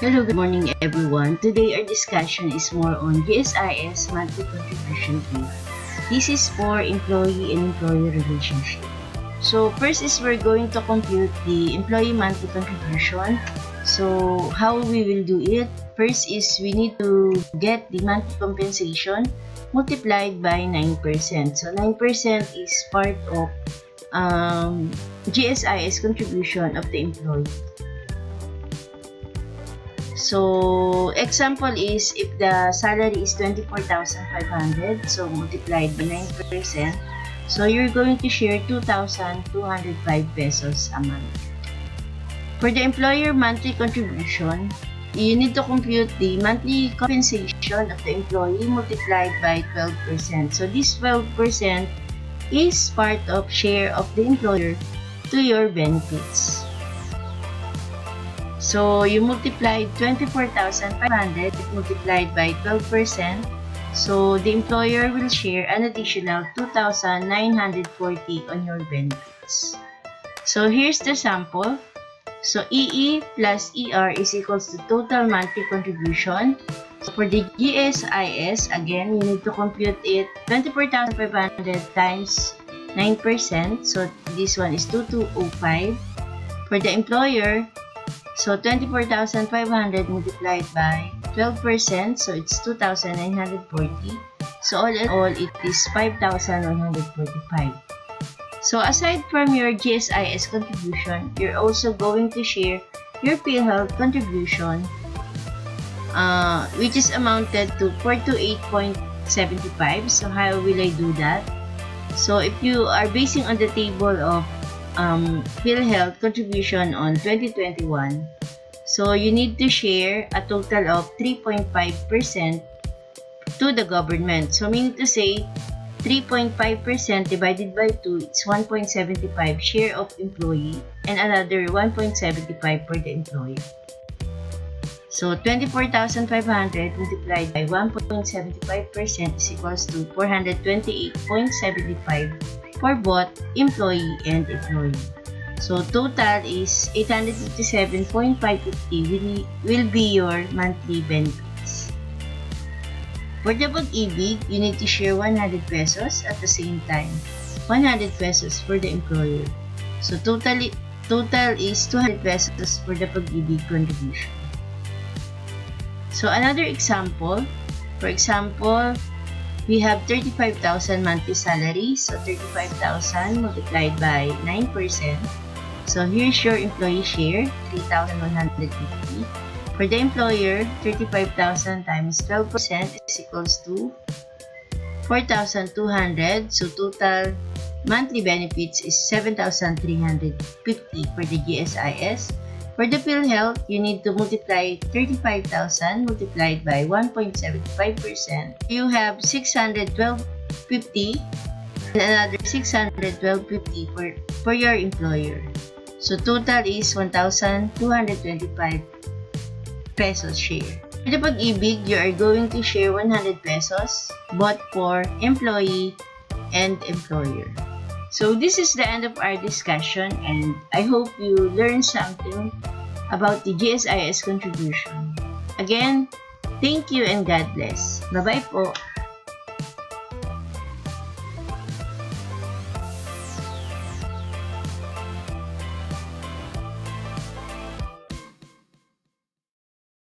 Hello, good morning everyone. Today our discussion is more on GSIS monthly contribution fee. This is for employee and employee relationship. So first is we're going to compute the employee monthly contribution. So how we will do it? First is we need to get the monthly compensation multiplied by 9%. So 9% is part of um, GSIS contribution of the employee. So, example is if the salary is 24,500, so multiplied by 9%, so you're going to share 2,205 pesos a month. For the employer monthly contribution, you need to compute the monthly compensation of the employee multiplied by 12%. So, this 12% is part of share of the employer to your benefits. So, you multiply 24,500 multiplied by 12%. So, the employer will share an additional 2,940 on your benefits. So, here's the sample. So, EE plus ER is equals to total monthly contribution. So, for the GSIS, again, you need to compute it 24,500 times 9%. So, this one is 2205. For the employer, So 24,500 multiplied by 12%, so it's 2,940. So all in all, it is 5,145. So aside from your GSIS contribution, you're also going to share your PhilHealth contribution, uh, which is amounted to 428.75. So how will I do that? So if you are basing on the table of um, PhilHealth contribution on 2021. So, you need to share a total of 3.5% to the government. So, meaning to say, 3.5% divided by 2, it's 1.75 share of employee and another 1.75 for the employer. So, 24,500 multiplied by 1.75% is equals to 428.75 for both employee and employee. So, total is 857.550 will, will be your monthly benefits. For the pag-ibig, you need to share 100 pesos at the same time. 100 pesos for the employer. So, totally, total is 200 pesos for the pag-ibig contribution. So, another example, for example, we have 35,000 monthly salary. So 35,000 multiplied by 9%. So here's your employee share, 3,150. For the employer, 35,000 times 12% is equals to 4,200. So total monthly benefits is 7,350 for the GSIS. For the PhilHealth, you need to multiply 35,000 multiplied by 1.75%. You have 612.50 and another 612.50 for, for your employer. So total is 1,225 pesos share. For the pag-ibig, you are going to share 100 pesos both for employee and employer. So this is the end of our discussion and I hope you learned something about the GSIS contribution. Again, thank you and God bless. Bye-bye po.